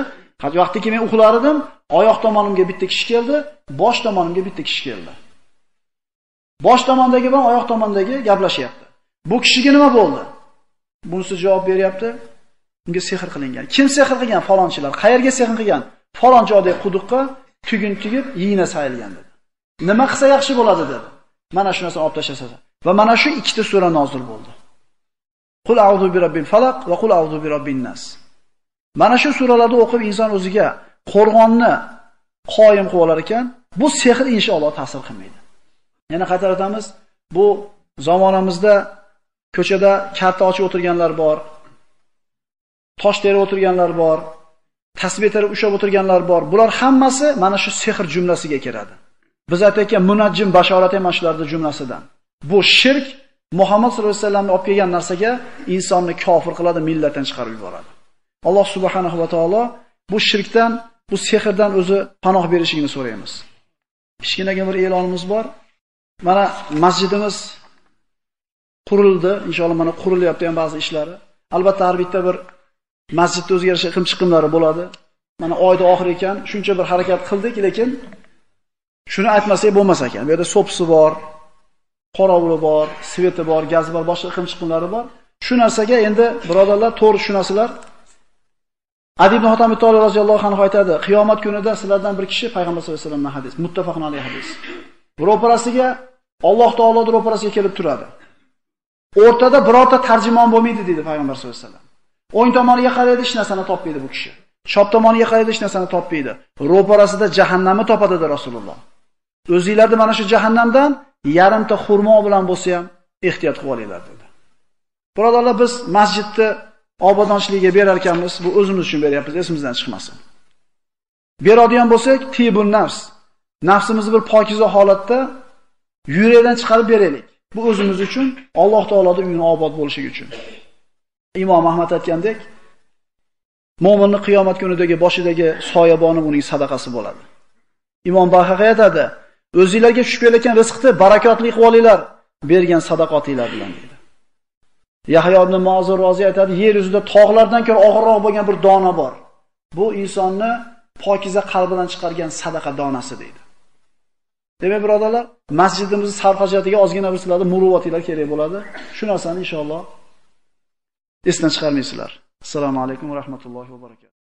vaqtiki men uxlar edim, oyoq tomonimga bitta kishi keldi, bosh tomonimga bitta kishi keldi. Bosh tomondagi bilan oyoq tomondagi gaplashyapti. Bu kishiga nima bo'ldi? Bunisi javob beryapti. Unga sehr qilingan. Kim sehr qilgan? Falonchilar. Qayerga sehr qilgan? Falon joydagi quduqqa tugun tugib, yina sayilgan dedi. Nima qilsa yaxshi bo'ladi dedi. Mana shu narsani olib tashlasa. Va mana shu ikkita sura nozil bo'ldi. Qul a'udhu bi robbil falaq va qul a'udhu bi robbin nas. Mana shu suralarni o'qib inson o'ziga qo'rg'onni qoyim qilib olar ekan, bu sehr inshaalloh ta'sir qilmaydi. Yana qaytarib o'tamiz, bu zamonamizda ko'chada karta ochib o'tirganlar bor, tosh terib o'tirganlar bor, tasbeh terib ushlab o'tirganlar bor. Bular hammasi mana shu sehr jumlasiga kiradi. Biz aytayotgan munajjim bashorat ham shularning jumlasidan. Bu shirk Muhammad sollallohu alayhi vasallamni olib kelgan narsaga insonni kofir qiladi, millatdan chiqarib yuboradi. Alloh subhanahu va taolo bu shirkdan, bu sehrdan o'zi panoh berishini so'raymiz. Kichkinagina bir e'lonimiz bor. Mana masjidimiz qurildi, inshaalloh mana qurilyapti ham ba'zi ishlari. Albatta har bitta bir masjidda o'ziga yarasha chiqimlari bo'ladi. Mana oyda oxir ekan, shuncha bir harakat qildik, lekin shuni aytmasak bo'lmas ekan. Bu yerda sopsi bor, qorovuli bor, sveti bor, gazi bor, boshqa iqim chiqimlari bor. Shu narsaga endi birodarlar to'g'ri tushunasizlar. Adi ibn Hotam Toli roziyallohu anhu aytadi, qiyomat kunida sizlardan bir kishi payg'ambar sollallohu alayhi vasallamning hadis, muttafaqun alayhi hadis. Ro'parasiga Alloh taoloning ro'parasiga kelib turadi. O'rtada birorta tarjimon bo'lmaydi dedi payg'ambar sollallohu alayhi vasallam. O'ng tomoniga qaraydi, hech narsani topmaydi bu kishi. Chop tomoniga qaraydi, hech narsani topmaydi. Ro'parasida jahannamni topadi dedi Rasululloh. O'zingizlarni mana shu jahannamdan yarimta xurmo bilan bo'lsa ham ehtiyot qilib olinglar dedi. Birodarlar, biz masjidni obodonchiligiga berar ekanmiz, bu o'zimiz uchun beryapmiz, esimizdan chiqmasin. Beradigan bo'lsak, tibun nafs. Nafsimizni bir pokiza holatda yurakdan chiqarib beraylik. Bu o'zimiz uchun, Alloh taoloning uyini obod bo'lishligi uchun. Imom Ahmad aytgandek, mo'minning qiyomat kunidagi boshidagi soyaboni uning sadaqasi bo'ladi. Imom Bahaqi aytadi, o'zingizlarga tushib kelayotgan rizqni barakotli qilib olinglar, bergan sadaqotinglar bilan dedi. Yahyo ibn Ma'zur rozi aytadi, yer yuzida tog'lardan ko'ra og'irroq bo'lgan bir dona bor. Bu insonni pokiza qalbidan chiqargan sadaqa donasi deydi. Demak, birodarlar, masjidimizni sarfhajatiga ozgina bir sizlarga muruvvatinglar kerak bo'ladi. Shu narsani inshaalloh esdan chiqarmaysizlar. Assalomu alaykum va rahmatullohi va barakatuh.